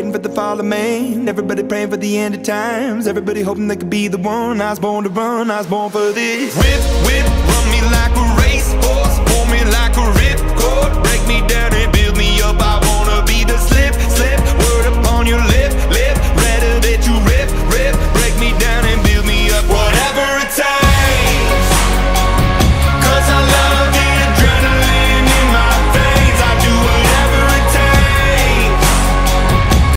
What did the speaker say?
Waiting for the fall of man. Everybody praying for the end of times. Everybody hoping they could be the one. I was born to run. I was born for this. Whip, whip,